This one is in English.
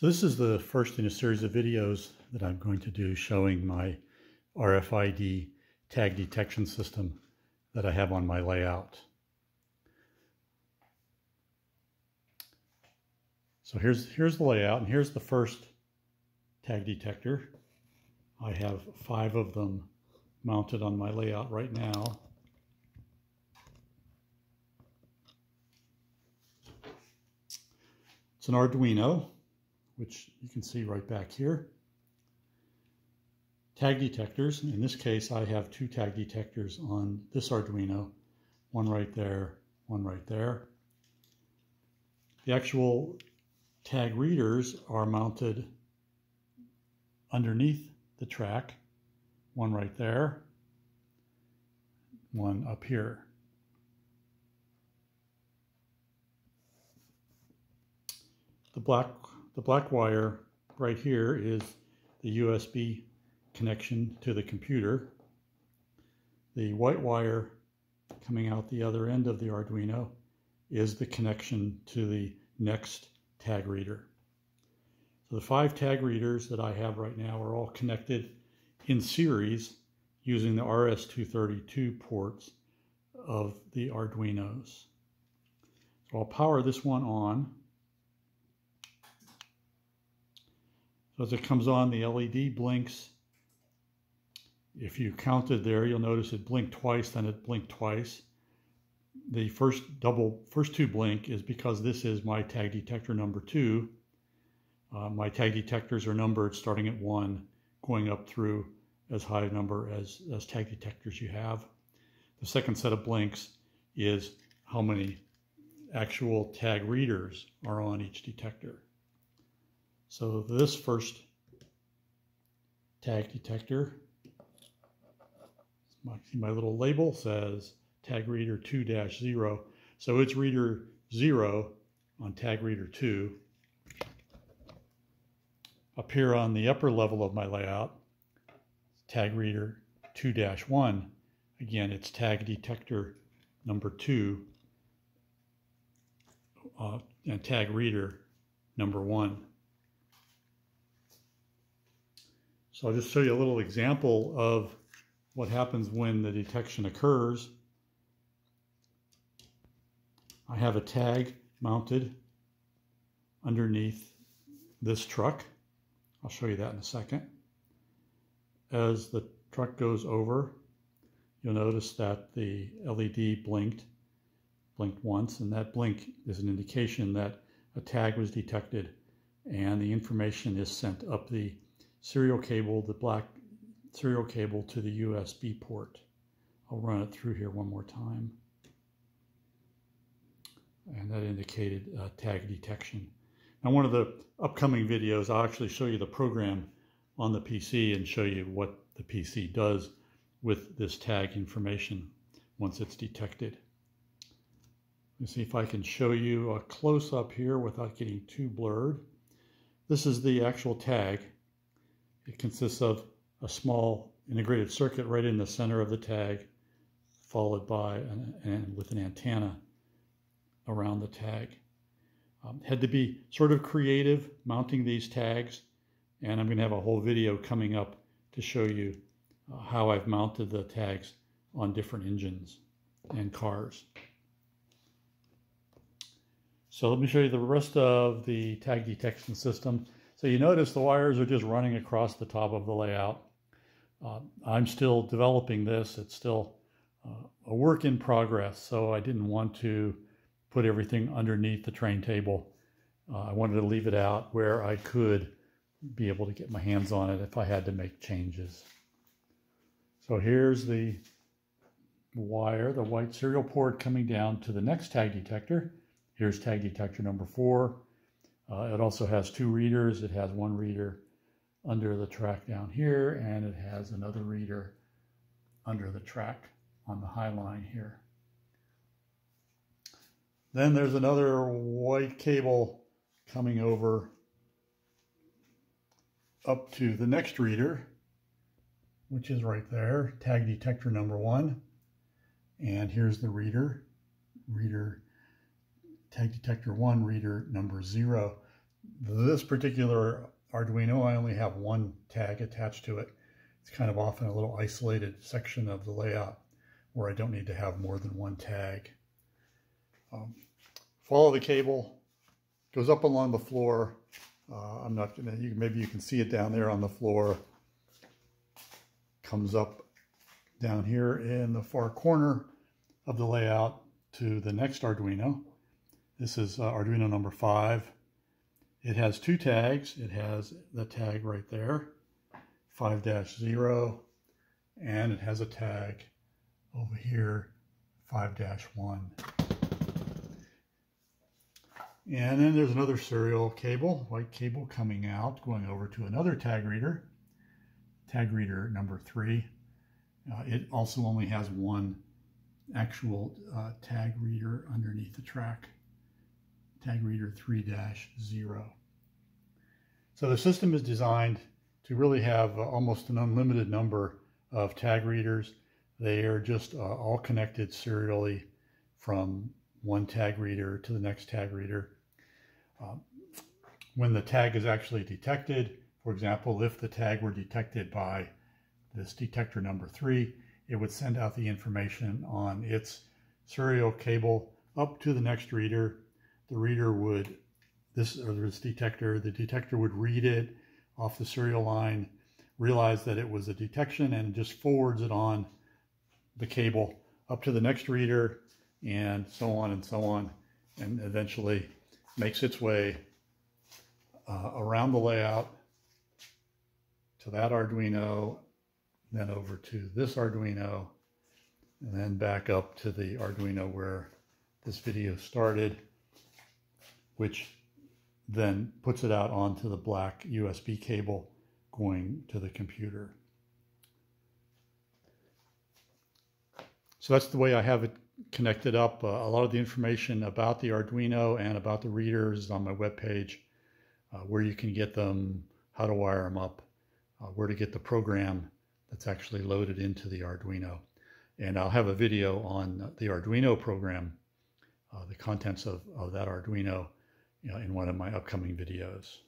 So this is the first in a series of videos that I'm going to do showing my RFID tag detection system that I have on my layout. So here's, here's the layout and here's the first tag detector. I have five of them mounted on my layout right now. It's an Arduino which you can see right back here. Tag detectors, in this case I have two tag detectors on this Arduino, one right there, one right there. The actual tag readers are mounted underneath the track, one right there, one up here. The black the black wire right here is the USB connection to the computer. The white wire coming out the other end of the Arduino is the connection to the next tag reader. So the five tag readers that I have right now are all connected in series using the RS-232 ports of the Arduinos. So I'll power this one on. As it comes on, the LED blinks. If you counted there, you'll notice it blinked twice, then it blinked twice. The first double, first two blink is because this is my tag detector number two. Uh, my tag detectors are numbered starting at one, going up through as high a number as, as tag detectors you have. The second set of blinks is how many actual tag readers are on each detector. So this first tag detector, my, my little label says tag reader 2-0. So it's reader 0 on tag reader 2. Up here on the upper level of my layout, tag reader 2-1. Again, it's tag detector number 2 uh, and tag reader number 1. So I'll just show you a little example of what happens when the detection occurs. I have a tag mounted underneath this truck. I'll show you that in a second. As the truck goes over, you'll notice that the LED blinked, blinked once, and that blink is an indication that a tag was detected and the information is sent up the serial cable, the black serial cable to the USB port. I'll run it through here one more time. And that indicated uh, tag detection. Now one of the upcoming videos, I'll actually show you the program on the PC and show you what the PC does with this tag information once it's detected. Let's see if I can show you a close-up here without getting too blurred. This is the actual tag it consists of a small integrated circuit right in the center of the tag, followed by an, and with an antenna around the tag. Um, had to be sort of creative mounting these tags, and I'm going to have a whole video coming up to show you uh, how I've mounted the tags on different engines and cars. So let me show you the rest of the tag detection system. So you notice the wires are just running across the top of the layout. Uh, I'm still developing this. It's still uh, a work in progress, so I didn't want to put everything underneath the train table. Uh, I wanted to leave it out where I could be able to get my hands on it if I had to make changes. So here's the wire, the white serial port coming down to the next tag detector. Here's tag detector number four. Uh, it also has two readers. It has one reader under the track down here, and it has another reader under the track on the high line here. Then there's another white cable coming over up to the next reader, which is right there, tag detector number one. And here's the reader, reader tag detector one, reader number zero. This particular Arduino, I only have one tag attached to it. It's kind of often a little isolated section of the layout where I don't need to have more than one tag. Um, follow the cable, goes up along the floor. Uh, I'm not gonna, you, maybe you can see it down there on the floor. Comes up down here in the far corner of the layout to the next Arduino. This is uh, Arduino number five. It has two tags. It has the tag right there, 5-0, and it has a tag over here, 5-1. And then there's another serial cable, white cable coming out, going over to another tag reader, tag reader number three. Uh, it also only has one actual uh, tag reader underneath the track tag reader 3-0. So the system is designed to really have uh, almost an unlimited number of tag readers. They are just uh, all connected serially from one tag reader to the next tag reader. Um, when the tag is actually detected, for example, if the tag were detected by this detector number three, it would send out the information on its serial cable up to the next reader the reader would, this or this detector, the detector would read it off the serial line, realize that it was a detection and just forwards it on the cable up to the next reader and so on and so on and eventually makes its way uh, around the layout to that Arduino, then over to this Arduino, and then back up to the Arduino where this video started which then puts it out onto the black USB cable going to the computer. So that's the way I have it connected up. Uh, a lot of the information about the Arduino and about the readers is on my webpage, uh, where you can get them, how to wire them up, uh, where to get the program that's actually loaded into the Arduino. And I'll have a video on the Arduino program, uh, the contents of, of that Arduino you know, in one of my upcoming videos.